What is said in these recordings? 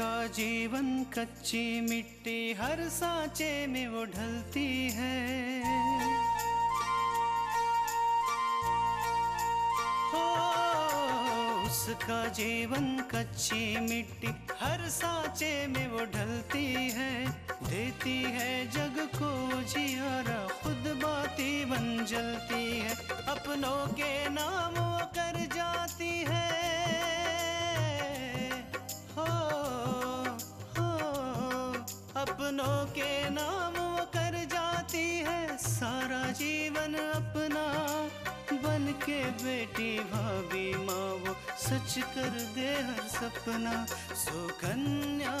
उसका जीवन कच्ची मिट्टी हर सांचे में वो ढलती है। हो उसका जीवन कच्ची मिट्टी हर सांचे में वो ढलती है। देती है जग को जियारा खुद बाती बन जलती है। अपनों के नाम कर जाती हो। हो अपनों के नाम वो कर जाती है। सारा जीवन अपना बन के बेटी भाभी माँ वो सच कर दे हर सपना। सुकन्या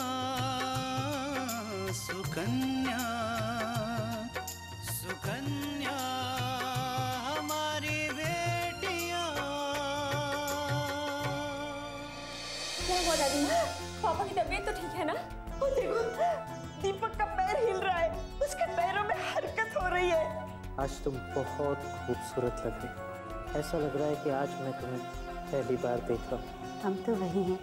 सुकन्या सुकन्या हमारी बेटियाँ। क्या हुआ दादी? पापा की तबीयत तो ठीक है ना? देखो दीपक का पैर हिल रहा है। उसके पैरों में हरकत हो रही है। आज तुम बहुत खूबसूरत लग रही ऐसा लग रहा है कि आज मैं तुम्हें पहली बार देख रहा हूँ। हम तो वही हैं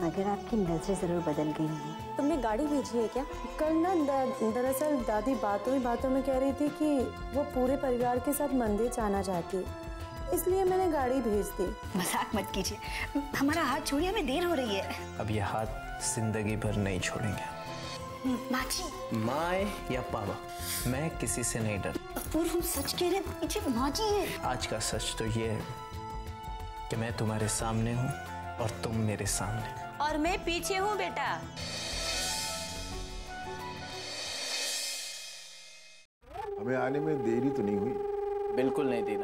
मगर आपकी नज़रें ज़रूर बदल गई हैं। तुमने गाड़ी भेजी है क्या? कल ना द- दरअसल दादी बातों ही बातों में कह रही थी कि वो पूरे परिवार के साथ मंदिर जाना चाहती इसलिए मैंने गाड़ी भेज दी। मज़ाक मत कीजिए। हमारा हाथ छोड़िए हमें देर हो रही है। अब ये हाथ ज़िंदगी भर नहीं छोड़ेंगे। माची। माए या पापा? मैं किसी से नहीं डर। पूर्व हम सच कह रहे हैं पीछे माची है। आज का सच तो ये है कि मैं तुम्हारे सामने हूँ और तुम मेरे सामने। और मैं पीछे हूँ बेटा। हमें आने में देरी तो नहीं हुई? बिल्कुल नहीं जी।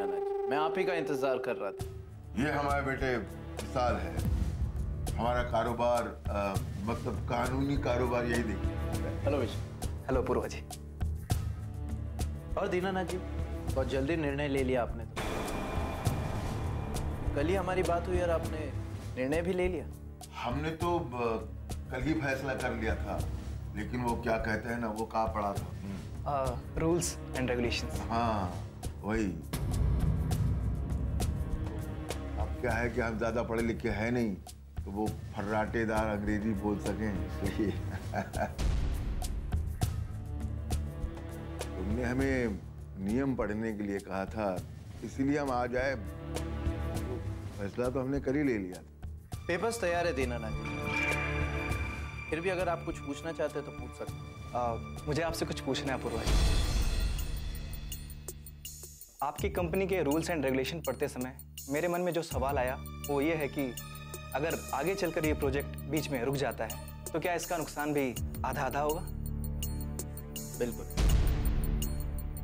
मैं आप ही का इंतज़ार कर रहा था। ये हमारे बेटे विशाल है। हमारा कारोबार मतलब कानूनी कारोबार यही देखिए। हेलो विजय हेलो पूर्वा जी और दीनानाथ जी बहुत जल्दी निर्णय ले लिया आपने तो। कल ही हमारी बात हुई और आपने निर्णय भी ले लिया। हमने तो कल ही फैसला कर लिया था लेकिन वो क्या कहते हैं ना वो कहा पड़ा था? रूल्स एंड रेगुलेशन हाँ वही। अब क्या है कि हम ज़्यादा पढ़े लिखे हैं नहीं। तो वो फर्राटेदार अंग्रेज़ी बोल सकें इसलिए। तुमने हमें नियम पढ़ने के लिए कहा था इसीलिए हम आ जाए तो फैसला तो हमने कर ही ले लिया। था पेपर्स तैयार है दीनानाथ जी फिर भी अगर आप कुछ पूछना चाहते हैं तो पूछ सकते हैं। आ, मुझे आपसे कुछ पूछना है पूर्वा जी। आपकी कंपनी के रूल्स एंड रेगुलेशन पढ़ते समय मेरे मन में जो सवाल आया वो ये है कि अगर आगे चलकर ये प्रोजेक्ट बीच में रुक जाता है तो क्या इसका नुकसान भी आधा आधा होगा? बिल्कुल।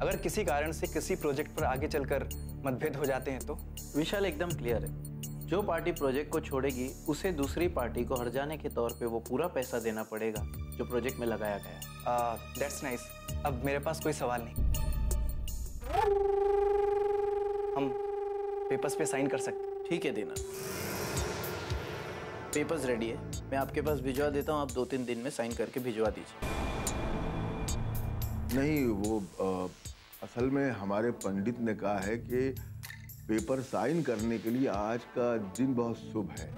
अगर किसी कारण से किसी प्रोजेक्ट पर आगे चलकर मतभेद हो जाते हैं तो? विशाल एकदम क्लियर है। जो पार्टी प्रोजेक्ट को छोड़ेगी उसे दूसरी पार्टी को हर जाने के तौर पे वो पूरा पैसा देना पड़ेगा जो प्रोजेक्ट में लगाया गया है। दैट्स नाइस अब मेरे पास कोई सवाल नहीं। हम पेपर्स पे साइन कर सकते ठीक है दीना। पेपर्स रेडी है। मैं आपके पास भिजवा देता हूँ आप दो तीन दिन में साइन करके भिजवा दीजिए। नहीं वो अ, असल में हमारे पंडित ने कहा है कि पेपर साइन करने के लिए आज का दिन बहुत शुभ है।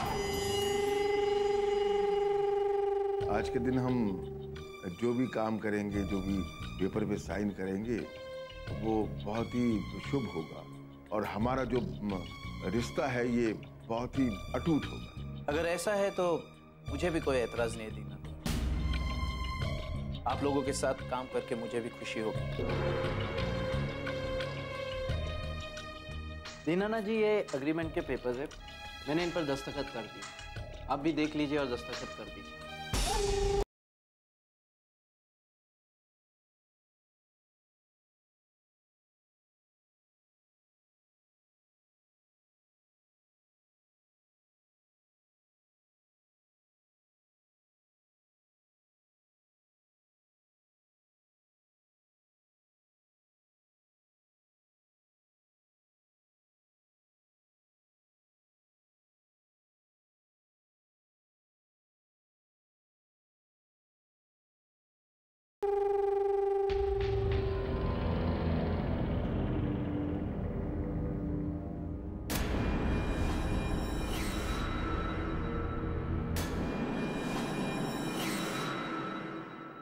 आज के दिन हम जो भी काम करेंगे जो भी पेपर पे साइन करेंगे वो बहुत ही शुभ होगा। और हमारा जो रिश्ता है ये बहुत ही अटूट होगा। अगर ऐसा है तो मुझे भी कोई एतराज़ नहीं देना। आप लोगों के साथ काम करके मुझे भी खुशी होगी। दीनाना जी, ये अग्रीमेंट के पेपर्स है। मैंने इन पर दस्तखत कर दिए। आप भी देख लीजिए और दस्तखत कर दीजिए।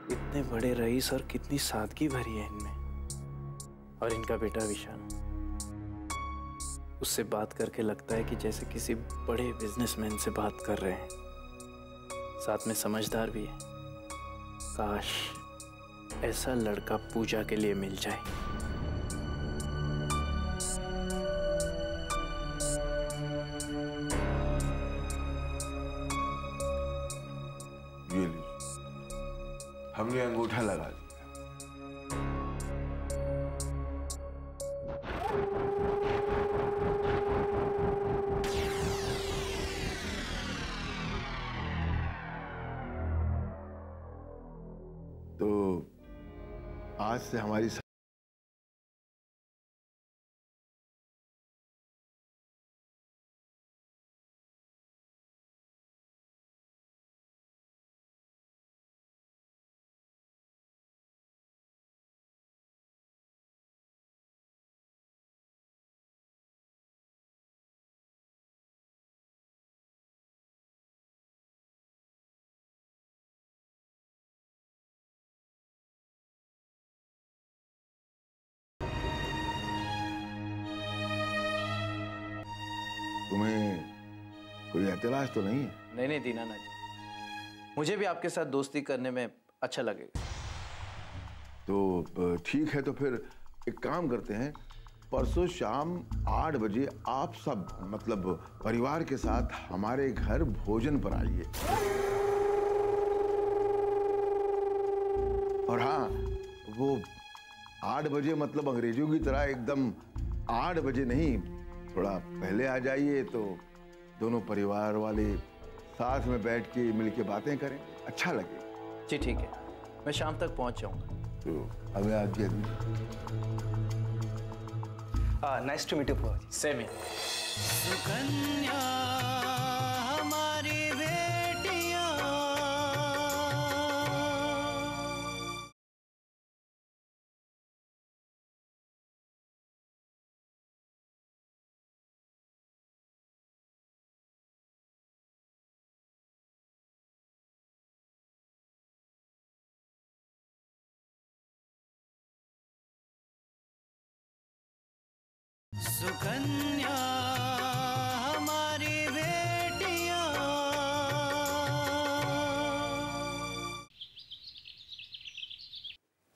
कितने बड़े रईस और कितनी सादगी भरी है इनमें। और इनका बेटा विशाल। उससे बात करके लगता है कि जैसे किसी बड़े बिजनेसमैन से बात कर रहे हैं। साथ में समझदार भी है। काश ऐसा लड़का पूजा के लिए मिल जाए। आज से हमारी कोई एतराज़ तो नहीं है। नहीं नहीं दीनानाथ जी। मुझे भी आपके साथ दोस्ती करने में अच्छा लगेगा। तो ठीक है तो फिर एक काम करते हैं। परसों शाम आठ बजे आप सब मतलब परिवार के साथ हमारे घर भोजन पर आइए। और हाँ वो आठ बजे मतलब अंग्रेज़ों की तरह एकदम आठ बजे नहीं थोड़ा पहले आ जाइए तो दोनों परिवार वाले साथ में बैठ के मिल के बातें करें। अच्छा लगे। जी ठीक है। मैं शाम तक पहुँच जाऊँगा। तो हमें आज के दिन nice to meet you same Sukanya Sukanya हमारी बेटियाँ।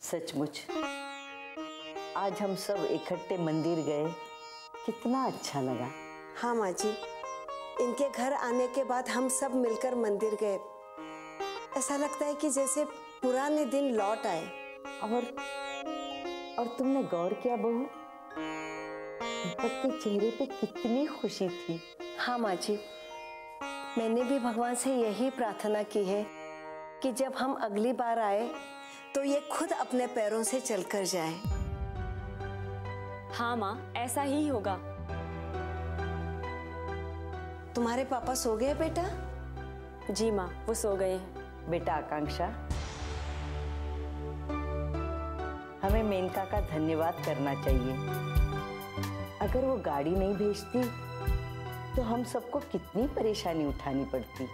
सचमुच आज हम सब इकट्ठे मंदिर गए। कितना अच्छा लगा। हाँ माँ जी। इनके घर आने के बाद हम सब मिलकर मंदिर गए। ऐसा लगता है कि जैसे पुराने दिन लौट आए। और और तुमने गौर किया बहू? दीपक के चेहरे पे कितनी खुशी थी। हाँ माँ जी। मैंने भी भगवान से यही प्रार्थना की है कि जब हम अगली बार आए तो ये खुद अपने पैरों से चलकर जाए। हाँ माँ ऐसा ही होगा। तुम्हारे पापा सो गए बेटा? जी माँ वो सो गए हैं। बेटा आकांक्षा हमें मेनका का धन्यवाद करना चाहिए। अगर वो गाड़ी नहीं भेजती तो हम सबको कितनी परेशानी उठानी पड़ती।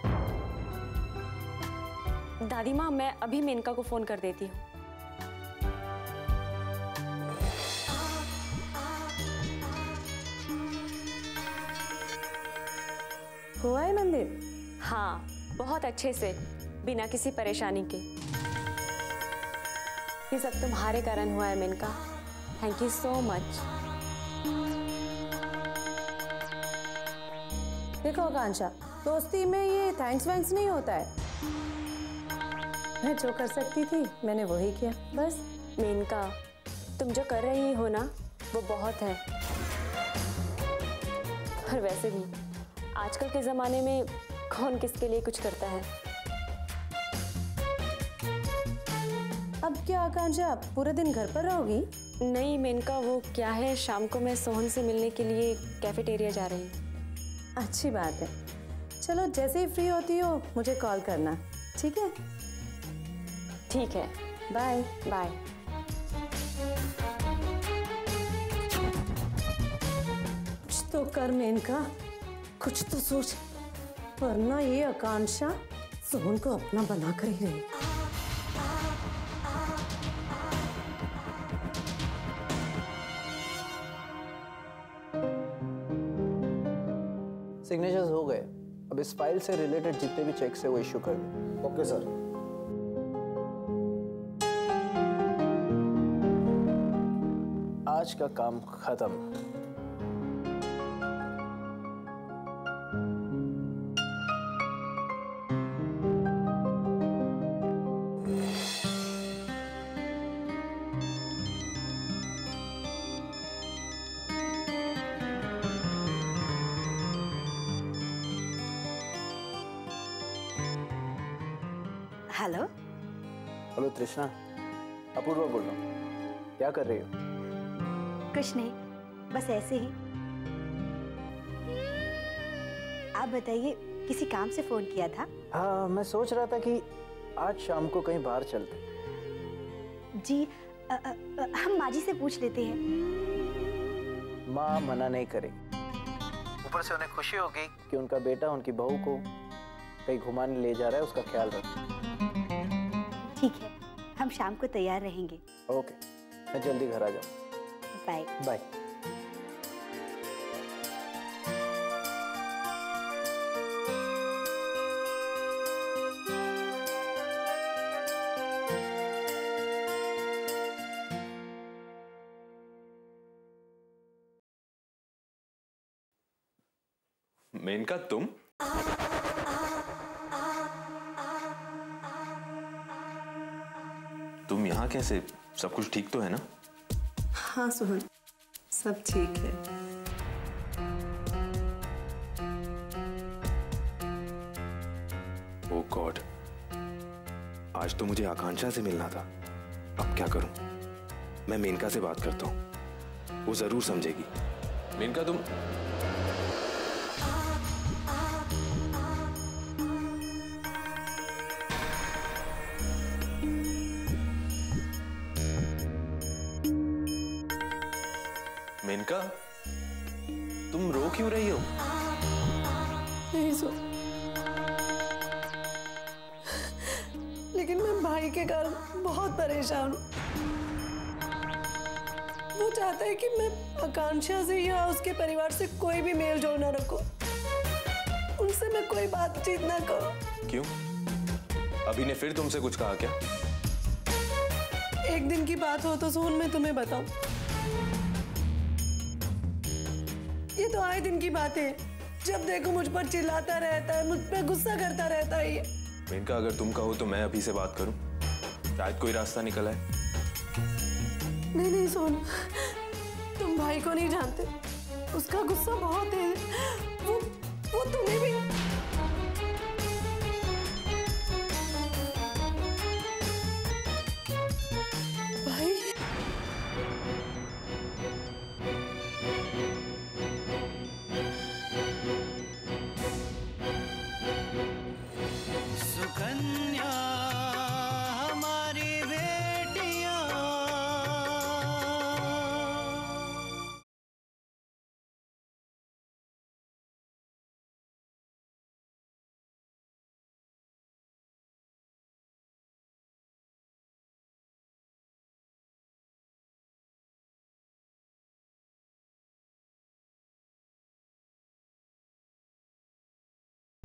दादी माँ मैं अभी मेनका को फ़ोन कर देती हूँ। हुआ है मंदिर? हाँ बहुत अच्छे से बिना किसी परेशानी के। ये सब तुम्हारे कारण हुआ है Menaka. Thank you so much Akanksha दोस्ती में ये थैंक्स वैंक्स नहीं होता है। मैं जो कर सकती थी मैंने वही किया। बस। मेनका तुम जो कर रही हो ना वो बहुत है। और वैसे भी आजकल के ज़माने में कौन किसके लिए कुछ करता है? अब क्या आकांक्षा? पूरे दिन घर पर रहोगी? नहीं मेनका वो क्या है? शाम को मैं सोहन से मिलने के लिए कैफेटेरिया जा रही हूँ। अच्छी बात है। चलो जैसे ही फ्री होती हो मुझे कॉल करना। ठीक है? ठीक है। बाय बाय कुछ तो कर मेनका कुछ तो सोच। वरना ये आकांक्षा सोहन को अपना बना कर ही रही सिग्नेचर्स हो गए। अब इस फ़ाइल से रिलेटेड जितने भी चेक्स है वो इश्यू कर दें। ओके सर आज का काम खत्म। तृष्णा अपूर्वा बोल। रहा हूँ क्या कर रही हो? कुछ नहीं बस ऐसे ही। आप बताइए किसी काम से फ़ोन किया था? हाँ मैं सोच रहा था कि आज शाम को कहीं बाहर चलते जी अ, अ, हम माजी से पूछ लेते हैं। माँ मना नहीं करेगी ऊपर से उन्हें खुशी होगी कि उनका बेटा उनकी बहू को कहीं घुमाने ले जा रहा है उसका ख्याल रख। हम शाम को तैयार रहेंगे। ओके मैं जल्दी घर आ जाऊँ। बाय। बाय। मेनका तुम? तुम यहाँ कैसे? सब कुछ ठीक तो है ना? हाँ सोहन। सब ठीक है। ओ गॉड आज तो मुझे आकांक्षा से मिलना था। अब क्या करूँ? मैं मेनका से बात करता हूँ। वो ज़रूर समझेगी। मेनका तुम तुम रो क्यों रही हो? नहीं सो लेकिन मैं भाई के कारण बहुत परेशान हूँ। वो चाहता है कि मैं आकांक्षा से या उसके परिवार से कोई भी मेल जोल ना रखो। उनसे मैं कोई बातचीत ना करूँ। क्यों? अभी ने फिर तुमसे कुछ कहा क्या? एक दिन की बात हो तो सोन मैं तुम्हें बताऊँ। ये तो आए दिन की बात। है जब देखो मुझ पर चिल्लाता रहता है मुझ पर गुस्सा करता रहता है ये। मेनका अगर तुम कहो तो मैं अभी से बात करूँ। शायद कोई रास्ता निकल आए। नहीं नहीं सोन। तुम भाई को नहीं जानते। उसका गुस्सा बहुत है। वो वो तुम्हें भी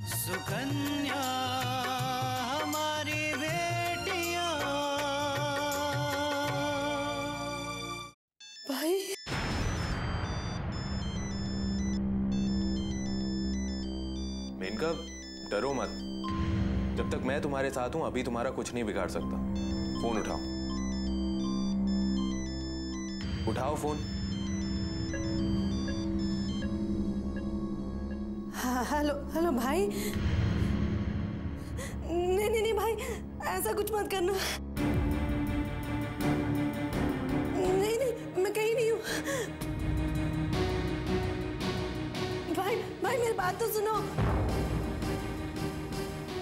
सुकन्या हमारी बेटियाँ। भाई। मेनका डरो मत। जब तक मैं तुम्हारे साथ हूँ अभी तुम्हारा कुछ नहीं बिगाड़ सकता। फ़ोन उठाओ। उठाओ फ़ोन। हेलो हेलो भाई। नहीं नहीं नहीं, भाई, ऐसा कुछ मत करना। नहीं नहीं, मैं कहीं नहीं हूँ। भाई भाई, मेरी बात तो सुनो।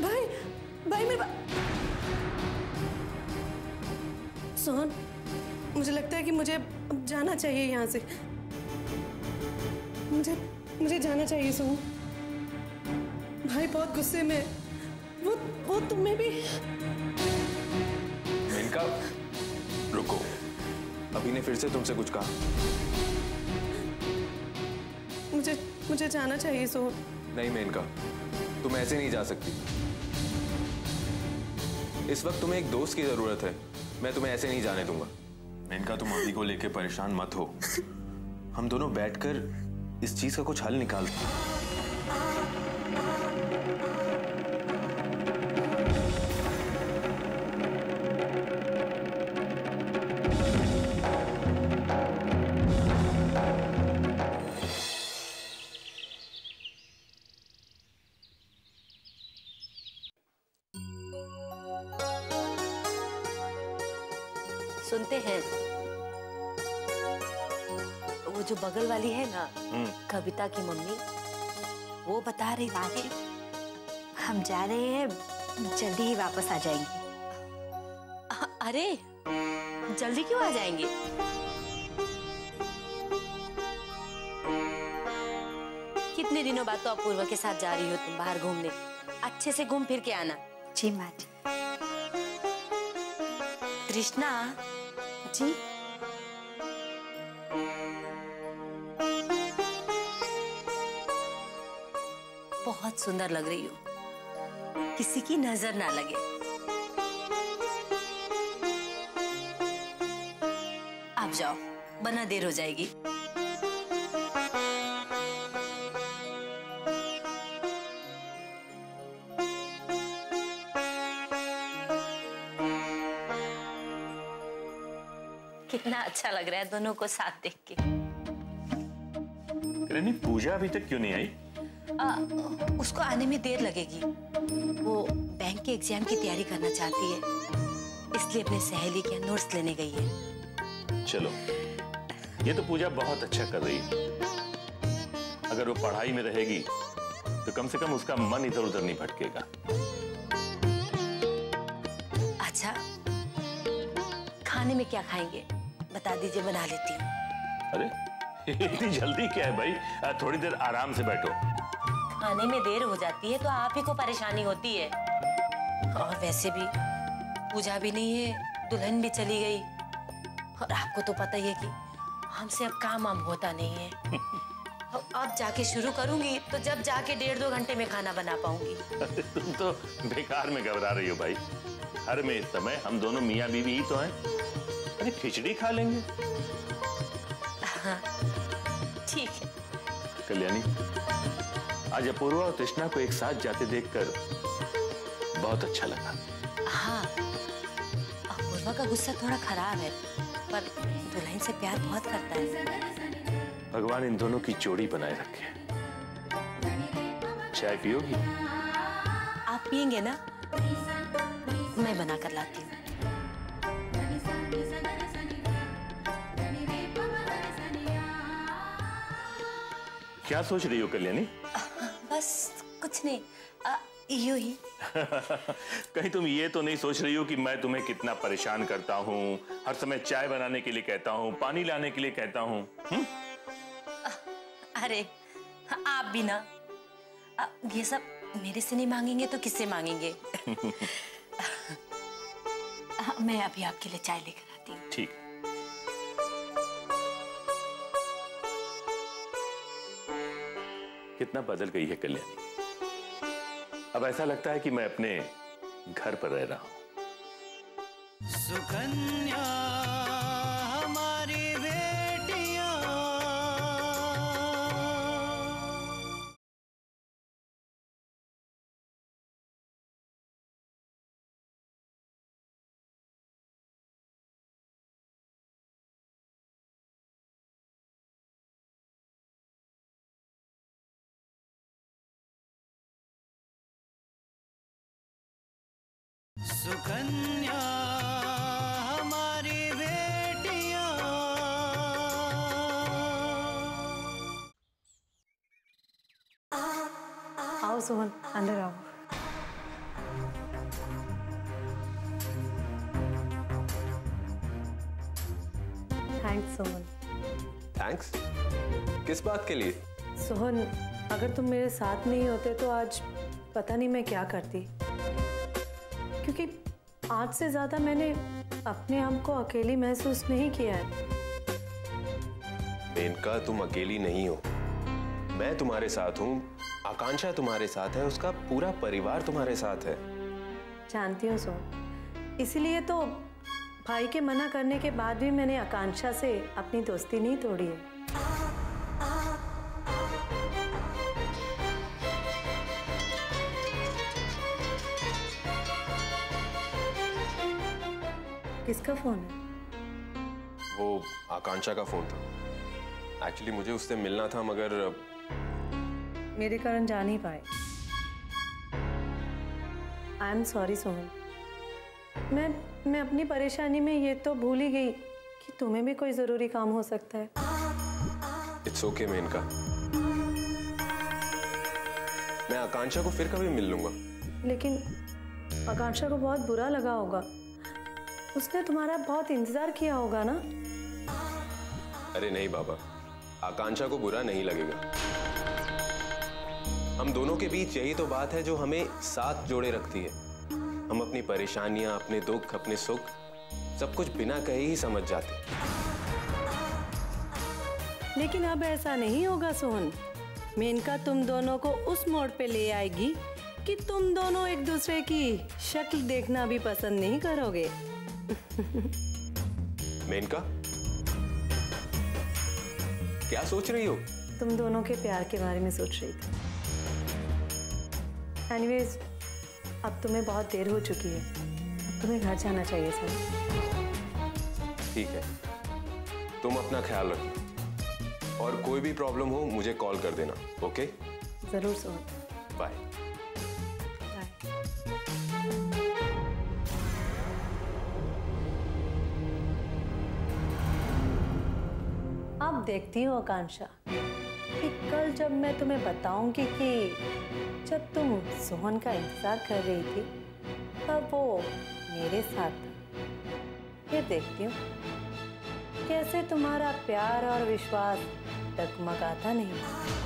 भाई भाई, मेरी बात सोहन मुझे लगता है कि मुझे जाना चाहिए यहाँ से। मुझे मुझे जाना चाहिए सोहन बहुत गुस्से में। वो वो तुम्हें भी। मेनका रुको। अभी ने फिर से तुमसे कुछ कहा। मुझे मुझे जाना चाहिए सोहन नहीं मेनका तुम ऐसे नहीं जा सकती। इस वक्त तुम्हें एक दोस्त की ज़रूरत है। मैं तुम्हें ऐसे नहीं जाने दूँगा। मेनका तुम अभी को लेकर परेशान मत हो। हम दोनों बैठकर इस चीज़ का कुछ हल निकालते हैं वाली है ना कविता की मम्मी। वो बता रही थी हम जा रहे हैं जल्दी ही वापस आ जाएँगे। अरे जल्दी क्यों आ जाएँगे? कितने दिनों बाद तो अपूर्वा के साथ जा रही हो तुम बाहर घूमने। अच्छे से घूम फिर के आना। जी माँ जी। कृष्णा जी? बहुत सुंदर लग रही हो। किसी की नज़र ना लगे। आप जाओ, बना देर हो जाएगी। कितना अच्छा लग रहा है दोनों को साथ देख के। पूजा अभी तक क्यों नहीं आई? आ, उसको आने में देर लगेगी। वो बैंक के एग्ज़ाम की तैयारी करना चाहती है। इसलिए अपने सहेली के नोट्स लेने गई है। चलो। ये तो पूजा बहुत अच्छा कर रही है। अगर वो पढ़ाई में रहेगी तो कम से कम उसका मन इधर उधर नहीं भटकेगा। अच्छा खाने में क्या खाएँगे? बता दीजिए बना लेती हूँ। अरे इतनी जल्दी क्या है भाई? थोड़ी देर आराम से बैठो। खाने में देर हो जाती है तो आप ही को परेशानी होती है। और वैसे भी पूजा भी नहीं है दुल्हन भी चली गई। और आपको तो पता ही है कि हमसे अब काम वाम होता नहीं है। अब जाके शुरू करूँगी तो जब जाके डेढ़ दो घंटे में खाना बना पाऊँगी। तुम तो बेकार में घबरा रही हो भाई। घर में इस समय हम दोनों मियाँ बीवी ही तो हैं। अरे खिचड़ी खा लेंगे। हाँ ठीक है। कल्याणी आज अपूर्वा और कृष्णा को एक साथ जाते देखकर बहुत अच्छा लगा। हाँ अपूर्वा का गुस्सा थोड़ा खराब है पर दुल्हन से प्यार बहुत करता है। भगवान इन दोनों की जोड़ी बनाए रखे चाय पियोगी? आप पियेंगे ना? मैं बना कर लाती हूँ। क्या सोच रही हो कल्याणी? बस कुछ नहीं। आ, यूँ ही। कहीं तुम ये तो नहीं सोच रही हो कि मैं तुम्हें कितना परेशान करता हूँ। हर समय चाय बनाने के लिए कहता हूँ पानी लाने के लिए कहता हूँ। हम्म? अरे आप भी ना। आ, ये सब मेरे से नहीं मांगेंगे तो किससे मांगेंगे? मैं अभी आपके लिए चाय लेकर आती हूँ। ठीक। कितना बदल गई है कल्याण। अब ऐसा लगता है कि मैं अपने घर पर रह रहा हूँ। सुकन्या। सुकन्या हमारी बेटियाँ। आओ सोहन अंदर आओ। थैंक्स सोहन थैंक्स किस बात के लिए? सोहन अगर तुम मेरे साथ नहीं होते तो आज पता नहीं मैं क्या करती। क्योंकि आज से ज़्यादा मैंने अपने आप को अकेली महसूस नहीं किया है। मेनका तुम अकेली नहीं हो। मैं तुम्हारे साथ हूँ आकांक्षा तुम्हारे साथ है उसका पूरा परिवार तुम्हारे साथ है। जानती हूँ सोहन इसलिए तो भाई के मना करने के बाद भी मैंने आकांक्षा से अपनी दोस्ती नहीं तोड़ी है। किसका फ़ोन है? वो आकांक्षा का फ़ोन था। एक्चुअली मुझे उससे मिलना था मगर मेरे कारण जा नहीं पाए। आई एम सॉरी सोहन मैं मैं अपनी परेशानी में ये तो भूल ही गई कि तुम्हें भी कोई ज़रूरी काम हो सकता है। इट्स ओके मेनका मैं आकांक्षा को फिर कभी मिल लूँगा। लेकिन आकांक्षा को बहुत बुरा लगा होगा। उसने तुम्हारा बहुत इंतज़ार किया होगा ना? अरे नहीं बाबा आकांक्षा को बुरा नहीं लगेगा। हम दोनों के बीच यही तो बात है जो हमें साथ जोड़े रखती है। हम अपनी परेशानियाँ अपने दुख अपने सुख सब कुछ बिना कहे ही समझ जाते। लेकिन अब ऐसा नहीं होगा सोहन। मेनका तुम दोनों को उस मोड़ पे ले आएगी कि तुम दोनों एक दूसरे की शक्ल देखना भी पसंद नहीं करोगे। मेनका? क्या सोच रही हो? तुम दोनों के प्यार के बारे में सोच रही थी। एनीवेज अब तुम्हें बहुत देर हो चुकी है। अब तुम्हें घर जाना चाहिए सर ठीक है। तुम अपना ख्याल रखो। और कोई भी प्रॉब्लम हो मुझे कॉल कर देना ओके ज़रूर सोहन बाय देखती हो आकांक्षा कि कल जब मैं तुम्हें बताऊँगी कि जब तुम सोहन का इंतज़ार कर रही थी, तब वो मेरे साथ था। फिर देखती हूँ कैसे तुम्हारा प्यार और विश्वास डगमगाता नहीं।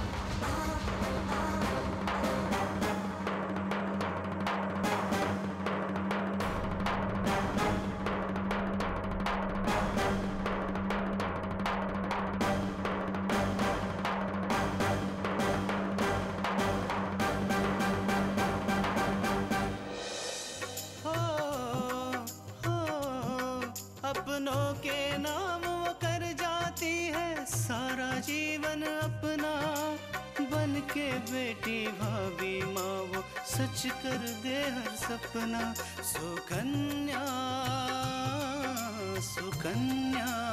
कर दे हर सपना सुकन्या सुकन्या।